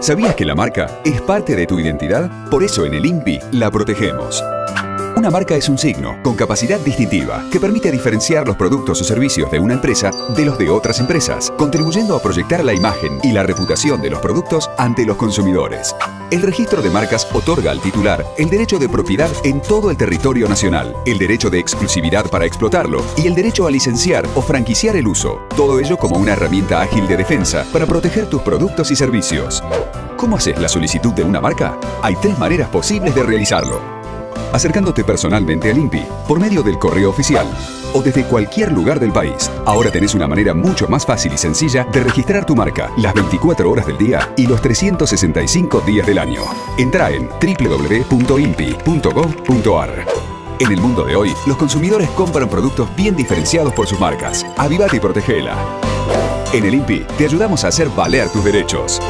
¿Sabías que la marca es parte de tu identidad? Por eso en el INPI la protegemos. Una marca es un signo con capacidad distintiva que permite diferenciar los productos o servicios de una empresa de los de otras empresas, contribuyendo a proyectar la imagen y la reputación de los productos ante los consumidores. El registro de marcas otorga al titular el derecho de propiedad en todo el territorio nacional, el derecho de exclusividad para explotarlo y el derecho a licenciar o franquiciar el uso. Todo ello como una herramienta ágil de defensa para proteger tus productos y servicios. ¿Cómo haces la solicitud de una marca? Hay tres maneras posibles de realizarlo acercándote personalmente al INPI por medio del correo oficial o desde cualquier lugar del país. Ahora tenés una manera mucho más fácil y sencilla de registrar tu marca las 24 horas del día y los 365 días del año. Entra en www.impi.gov.ar. En el mundo de hoy, los consumidores compran productos bien diferenciados por sus marcas. Avivate y protegela. En el INPI te ayudamos a hacer valer tus derechos.